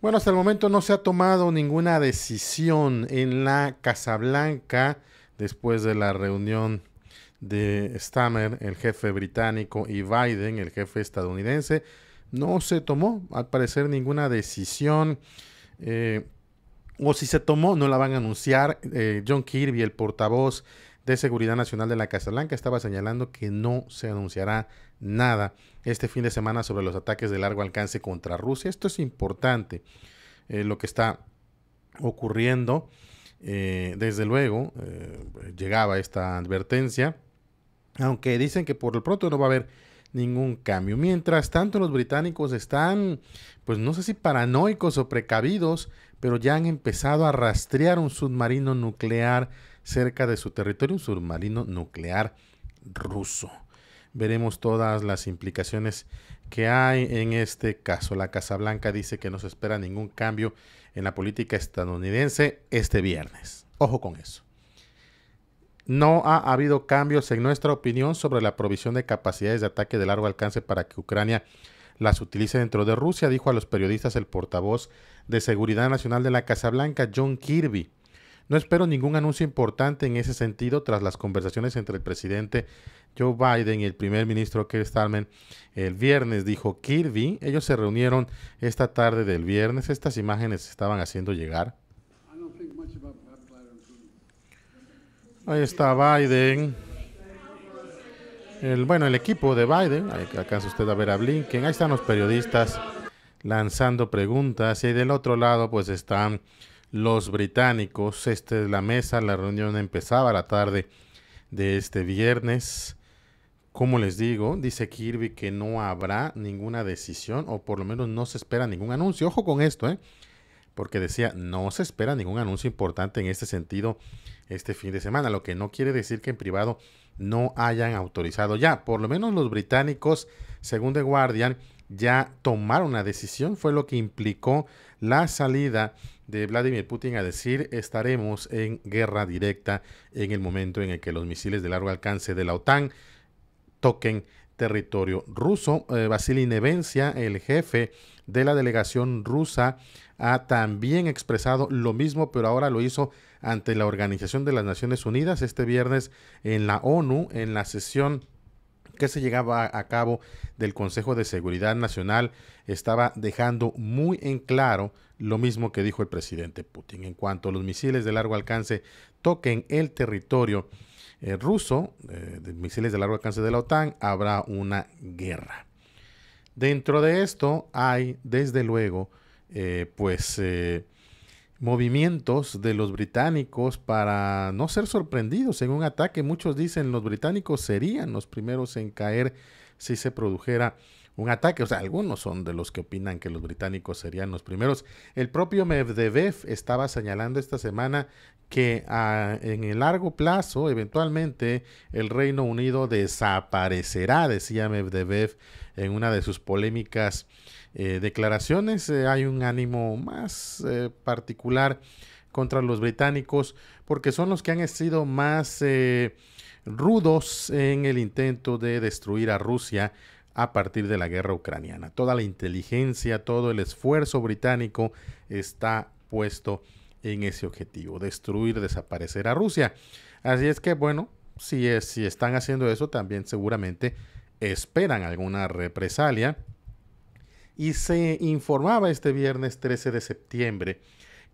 Bueno, hasta el momento no se ha tomado ninguna decisión en la Casa Blanca después de la reunión de Stammer, el jefe británico, y Biden, el jefe estadounidense. No se tomó, al parecer, ninguna decisión. Eh, o si se tomó, no la van a anunciar. Eh, John Kirby, el portavoz de Seguridad Nacional de la Casa Blanca, estaba señalando que no se anunciará nada este fin de semana sobre los ataques de largo alcance contra Rusia. Esto es importante, eh, lo que está ocurriendo. desde luego, llegaba esta advertencia aunque dicen que por lo pronto no va a haber ningún cambio. Mientras tanto, los británicos están, pues no sé si paranoicos o precavidos, pero ya han empezado a rastrear un submarino nuclear cerca de su territorio, un submarino nuclear ruso. Veremos todas las implicaciones que hay en este caso. La Casa Blanca dice que no se espera ningún cambio en la política estadounidense este viernes. Ojo con eso. No ha habido cambios en nuestra opinión sobre la provisión de capacidades de ataque de largo alcance para que Ucrania las utilice dentro de Rusia, dijo a los periodistas el portavoz de Seguridad Nacional de la Casa Blanca, John Kirby. No espero ningún anuncio importante en ese sentido tras las conversaciones entre el presidente Joe Biden y el primer ministro Keir Starmer el viernes, dijo Kirby. Ellos se reunieron esta tarde del viernes. Estas imágenes estaban haciendo llegar. Ahí está Biden. El, bueno, el equipo de Biden. Ahí usted a ver a Blinken. Ahí están los periodistas lanzando preguntas. Y del otro lado, pues están los británicos. Esta es la mesa. La reunión empezaba a la tarde de este viernes. Como les digo, dice Kirby que no habrá ninguna decisión, o por lo menos no se espera ningún anuncio. Ojo con esto, ¿eh? porque decía, no se espera ningún anuncio importante en este sentido este fin de semana, lo que no quiere decir que en privado no hayan autorizado ya. Por lo menos los británicos, según The Guardian, ya tomaron una decisión, fue lo que implicó la salida de Vladimir Putin a decir estaremos en guerra directa en el momento en el que los misiles de largo alcance de la OTAN toquen territorio ruso. Eh, Vasily Nevencia, el jefe de la delegación rusa, ha también expresado lo mismo, pero ahora lo hizo ante la Organización de las Naciones Unidas este viernes en la ONU, en la sesión que se llegaba a cabo del Consejo de Seguridad Nacional, estaba dejando muy en claro lo mismo que dijo el presidente Putin. En cuanto los misiles de largo alcance toquen el territorio eh, ruso, eh, de misiles de largo alcance de la OTAN, habrá una guerra. Dentro de esto hay, desde luego, eh, pues movimientos de los británicos para no ser sorprendidos en un ataque. Muchos dicen los británicos serían los primeros en caer si se produjera un ataque. O sea, algunos son de los que opinan que los británicos serían los primeros. El propio Medvedev estaba señalando esta semana que ah, en el largo plazo, eventualmente, el Reino Unido desaparecerá, decía Medvedev en una de sus polémicas eh, declaraciones. Eh, hay un ánimo más eh, particular contra los británicos porque son los que han sido más rudos en el intento de destruir a Rusia a partir de la guerra ucraniana. Toda la inteligencia, todo el esfuerzo británico está puesto en ese objetivo, destruir, desaparecer a Rusia. Así es que, bueno, si, es, si están haciendo eso, también seguramente esperan alguna represalia y se informaba este viernes 13 de septiembre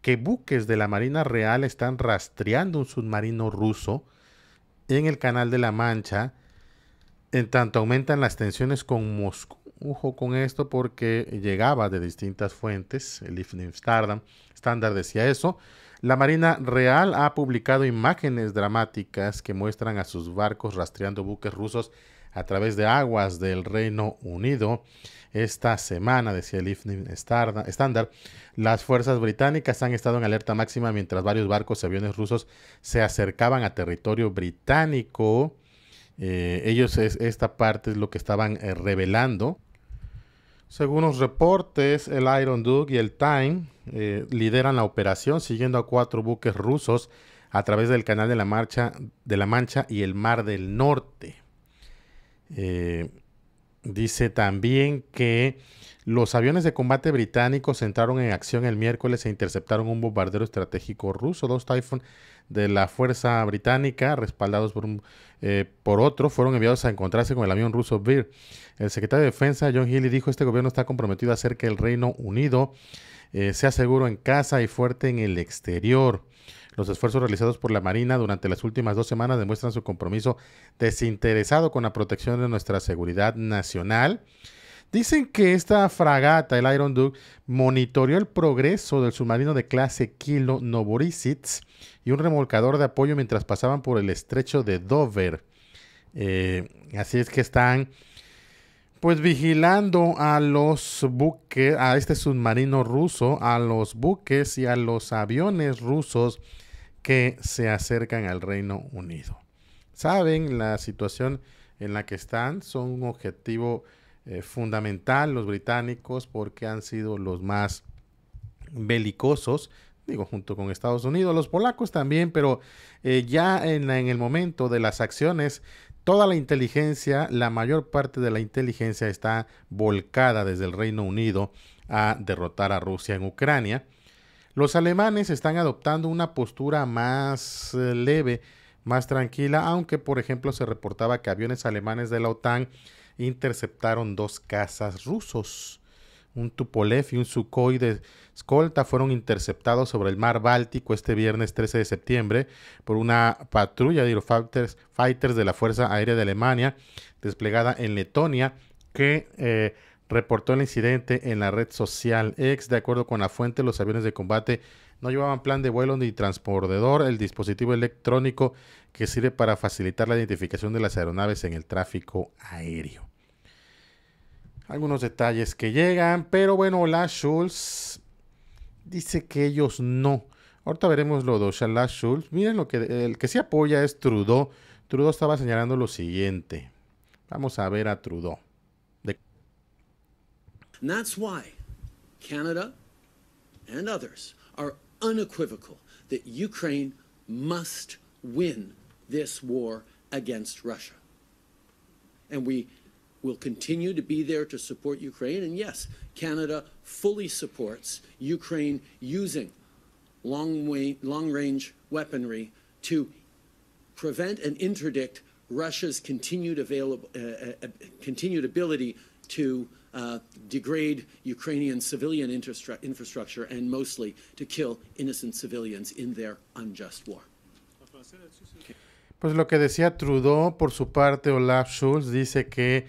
que buques de la Marina Real están rastreando un submarino ruso en el Canal de la Mancha, en tanto aumentan las tensiones con Moscú. Ojo con esto porque llegaba de distintas fuentes, el Evening Standard decía eso. La Marina Real ha publicado imágenes dramáticas que muestran a sus barcos rastreando buques rusos a través de aguas del Reino Unido. Esta semana, decía el Evening Standard, las fuerzas británicas han estado en alerta máxima mientras varios barcos y aviones rusos se acercaban a territorio británico. Eh, ellos, esta parte es lo que estaban eh, revelando. Según los reportes, el Iron Duke y el Time eh, lideran la operación siguiendo a cuatro buques rusos a través del canal de la, Marcha, de la Mancha y el Mar del Norte. Dice también que Los aviones de combate británicos entraron en acción el miércoles e interceptaron un bombardero estratégico ruso. Dos Typhoon de la Fuerza Británica, respaldados por, un, eh, por otro, fueron enviados a encontrarse con el avión ruso Vir. El secretario de Defensa, John Healy, dijo este gobierno está comprometido a hacer que el Reino Unido eh, sea seguro en casa y fuerte en el exterior. Los esfuerzos realizados por la Marina durante las últimas dos semanas demuestran su compromiso desinteresado con la protección de nuestra seguridad nacional Dicen que esta fragata, el Iron Duke, monitoreó el progreso del submarino de clase Kilo Novorisits y un remolcador de apoyo mientras pasaban por el estrecho de Dover. Eh, así es que están pues vigilando a los buques, a este submarino ruso, a los buques y a los aviones rusos que se acercan al Reino Unido. Saben la situación en la que están, son un objetivo eh, fundamental los británicos porque han sido los más belicosos, digo, junto con Estados Unidos, los polacos también, pero eh, ya en, en el momento de las acciones, toda la inteligencia, la mayor parte de la inteligencia está volcada desde el Reino Unido a derrotar a Rusia en Ucrania. Los alemanes están adoptando una postura más eh, leve, más tranquila, aunque por ejemplo se reportaba que aviones alemanes de la OTAN interceptaron dos cazas rusos. Un Tupolev y un Sukhoi de escolta fueron interceptados sobre el mar Báltico este viernes 13 de septiembre por una patrulla de Eurofighters fighters de la Fuerza Aérea de Alemania desplegada en Letonia que eh, reportó el incidente en la red social X. De acuerdo con la fuente, los aviones de combate no llevaban plan de vuelo ni transportador, el dispositivo electrónico que sirve para facilitar la identificación de las aeronaves en el tráfico aéreo. Algunos detalles que llegan, pero bueno, Olaf Schulz dice que ellos no. Ahorita veremos lo de Olaf Schulz. Miren lo que el que se apoya es Trudeau. Trudeau estaba señalando lo siguiente. Vamos a ver a Trudeau. That's why Canada and others are unequivocal that Ukraine must win this war against Russia. And we will continue to be there to support Ukraine. And yes, Canada fully supports Ukraine using long, way, long range weaponry to prevent and interdict Russia's continued, available, uh, uh, uh continued ability to uh, degrade Ukrainian civilian infrastructure and mostly to kill innocent civilians in their unjust war. Pues lo que decía Trudeau, por su parte, Olaf Scholz dice que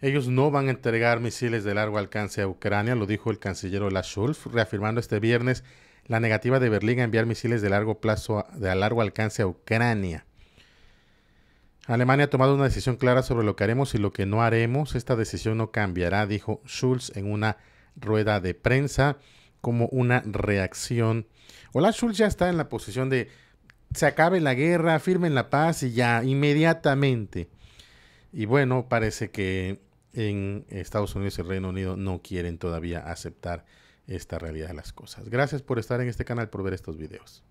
ellos no van a entregar misiles de largo alcance a Ucrania, lo dijo el canciller Olaf Scholz, reafirmando este viernes la negativa de Berlín a enviar misiles de largo plazo de largo alcance a Ucrania. Alemania ha tomado una decisión clara sobre lo que haremos y lo que no haremos. Esta decisión no cambiará, dijo Schulz en una rueda de prensa como una reacción. Olaf Schulz ya está en la posición de se acabe la guerra, firmen la paz y ya inmediatamente. Y bueno, parece que en Estados Unidos y Reino Unido no quieren todavía aceptar esta realidad de las cosas. Gracias por estar en este canal, por ver estos videos.